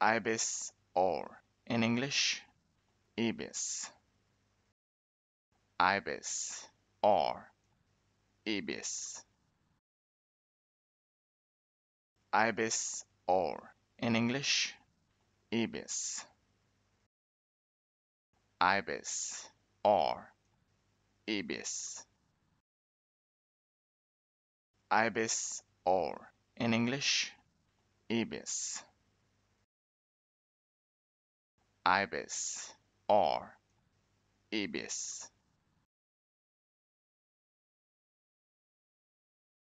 ibis or in English ibis ibis or ibis ibis or in English ibis ibis or ibis ibis or in English ibis ibis. Or ibis